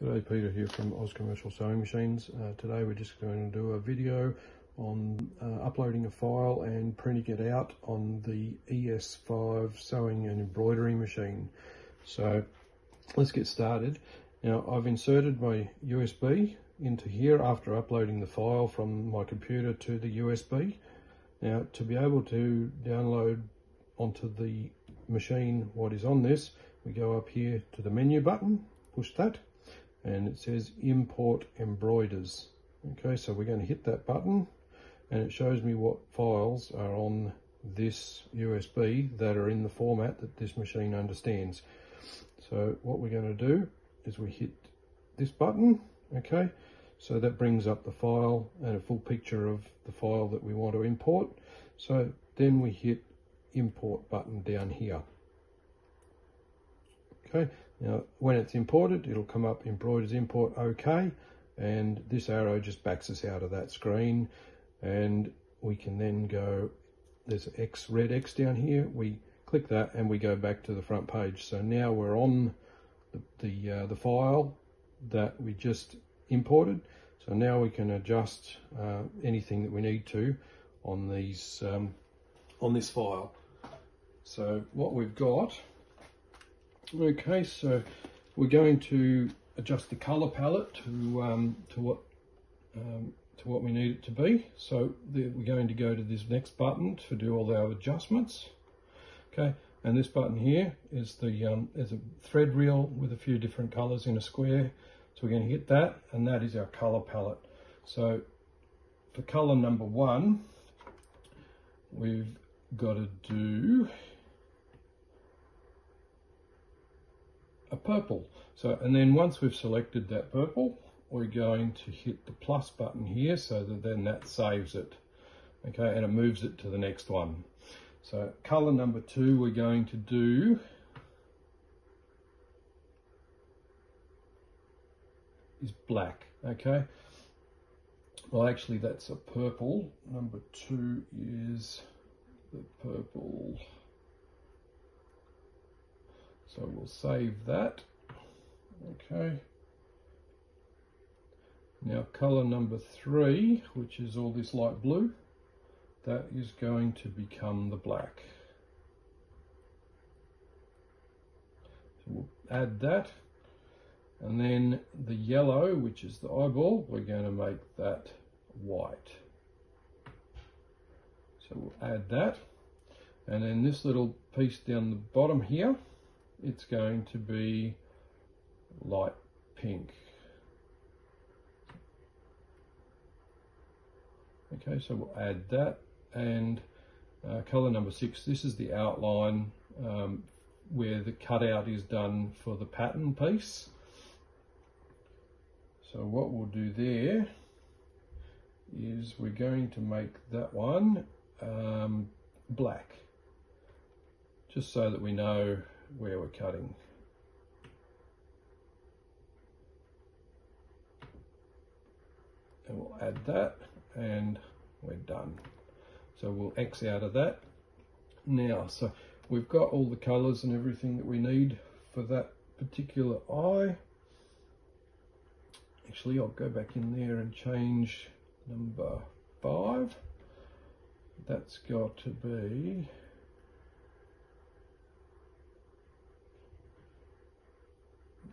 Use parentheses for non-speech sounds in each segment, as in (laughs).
G'day, Peter here from Oz Commercial Sewing Machines. Uh, today we're just going to do a video on uh, uploading a file and printing it out on the ES5 sewing and embroidery machine. So let's get started. Now I've inserted my USB into here after uploading the file from my computer to the USB. Now to be able to download onto the machine what is on this, we go up here to the menu button, push that and it says import embroiders. Okay, so we're going to hit that button and it shows me what files are on this USB that are in the format that this machine understands. So what we're going to do is we hit this button, okay, so that brings up the file and a full picture of the file that we want to import. So then we hit import button down here. Okay, now when it's imported, it'll come up embroiders import OK, and this arrow just backs us out of that screen, and we can then go, there's an X, red X down here, we click that and we go back to the front page. So now we're on the, the, uh, the file that we just imported. So now we can adjust uh, anything that we need to on these um, on this file. So what we've got Okay, so we're going to adjust the color palette to um, to what um, to what we need it to be. So we're going to go to this next button to do all our adjustments. Okay, and this button here is the um, is a thread reel with a few different colors in a square. So we're going to hit that, and that is our color palette. So for color number one, we've got to do a purple. So, and then once we've selected that purple, we're going to hit the plus button here so that then that saves it. Okay, and it moves it to the next one. So color number two, we're going to do is black, okay? Well, actually that's a purple. Number two is the purple. So we'll save that. Okay. Now color number three, which is all this light blue, that is going to become the black. So we'll add that. And then the yellow, which is the eyeball, we're going to make that white. So we'll add that. And then this little piece down the bottom here, it's going to be light pink. Okay, so we'll add that and uh, color number six, this is the outline um, where the cutout is done for the pattern piece. So what we'll do there is we're going to make that one um, black, just so that we know where we're cutting. And we'll add that and we're done. So we'll X out of that. Now, so we've got all the colors and everything that we need for that particular eye. Actually, I'll go back in there and change number five. That's got to be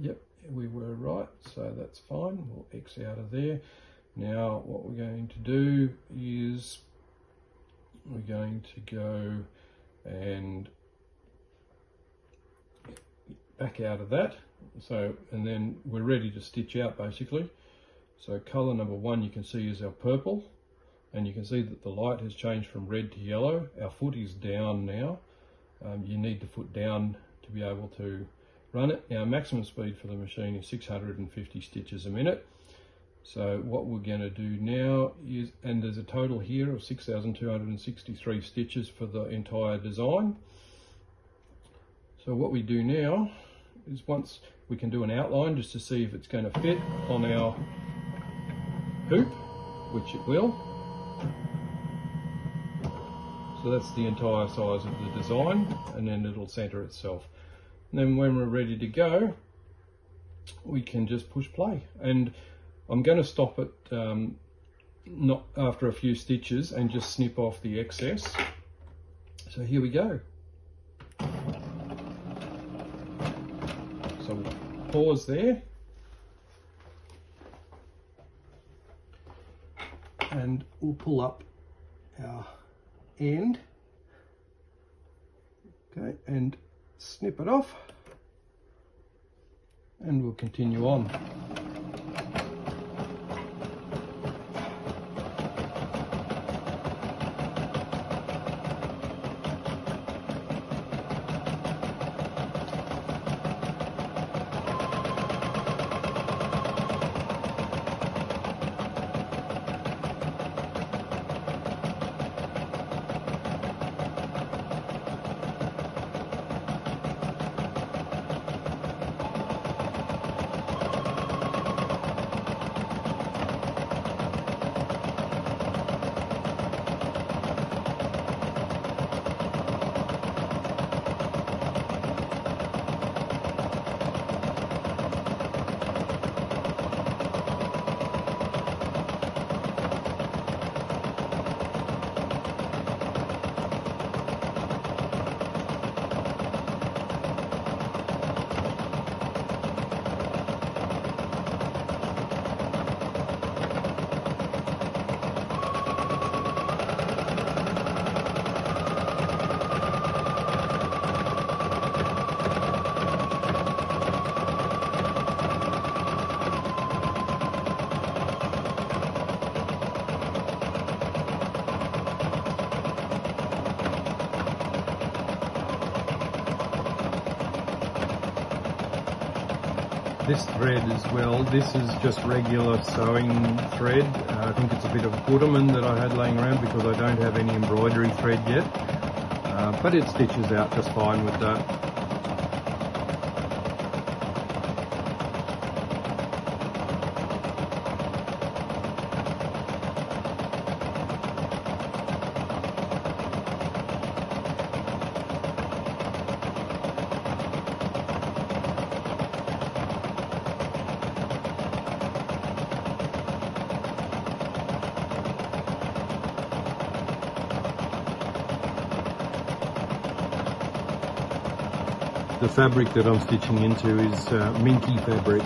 Yep, we were right, so that's fine. We'll X out of there. Now what we're going to do is we're going to go and back out of that. So, and then we're ready to stitch out basically. So color number one you can see is our purple and you can see that the light has changed from red to yellow. Our foot is down now. Um, you need the foot down to be able to run it. Now maximum speed for the machine is 650 stitches a minute. So what we're going to do now is, and there's a total here of 6,263 stitches for the entire design. So what we do now is once we can do an outline just to see if it's going to fit on our hoop, which it will. So that's the entire size of the design and then it'll center itself. And then when we're ready to go, we can just push play. And I'm going to stop it um, not after a few stitches and just snip off the excess. So here we go. So we'll pause there. And we'll pull up our end. Okay, and snip it off. And we'll continue on. This thread as well. This is just regular sewing thread. Uh, I think it's a bit of Gutermann that I had laying around because I don't have any embroidery thread yet. Uh, but it stitches out just fine with that. The fabric that I'm stitching into is uh, minky fabric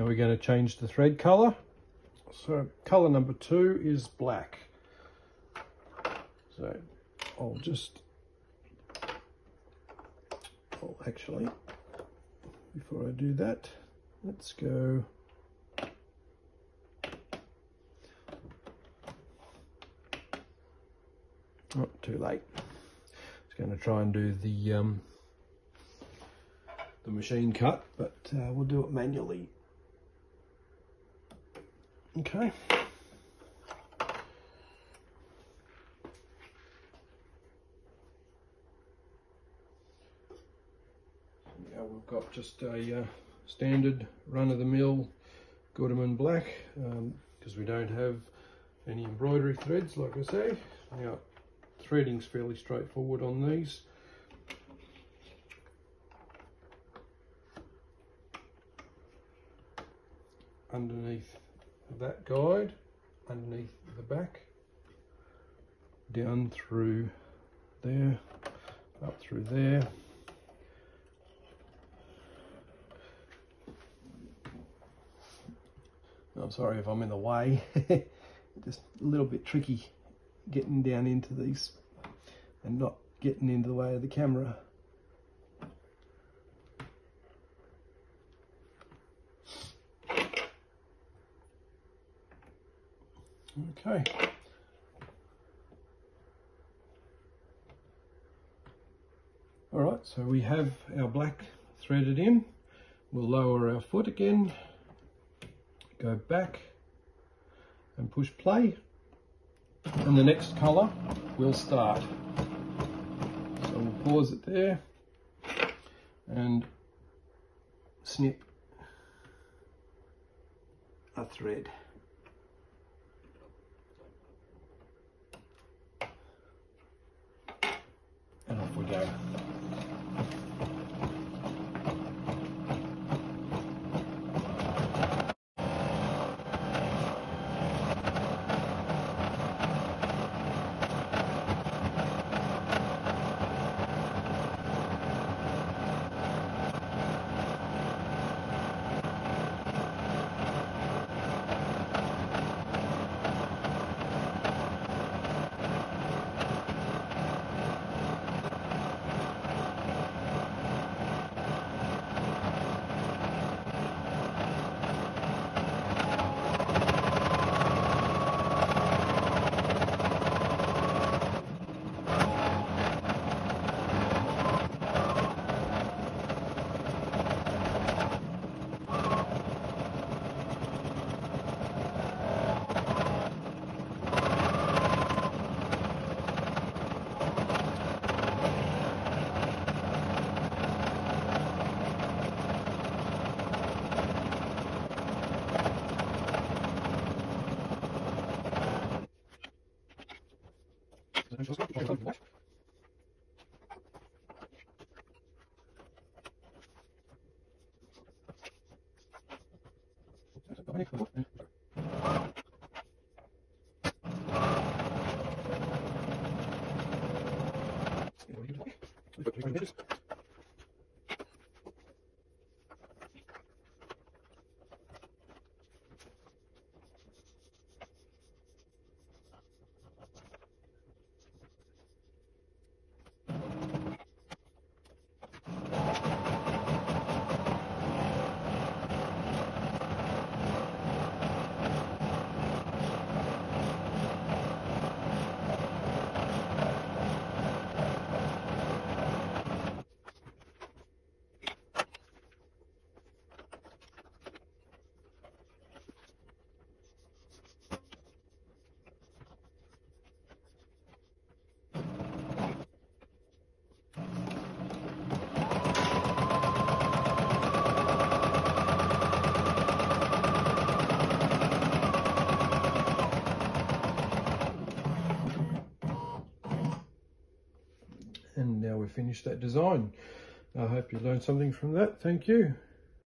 Now we're going to change the thread colour. So colour number two is black. So I'll just, oh actually, before I do that, let's go Not too late. It's going to try and do the um, the machine cut, but uh, we'll do it manually. Okay. Now we've got just a uh, standard run-of-the-mill Gutermann black because um, we don't have any embroidery threads like I say. Now threading's fairly straightforward on these. Underneath that guide, underneath the back, down through there, up through there. I'm sorry if I'm in the way, (laughs) just a little bit tricky getting down into these and not getting into the way of the camera. Okay. All right, so we have our black threaded in. We'll lower our foot again, go back and push play and the next colour will start. So we'll pause it there and snip a thread. And now that design. I hope you learned something from that. Thank you.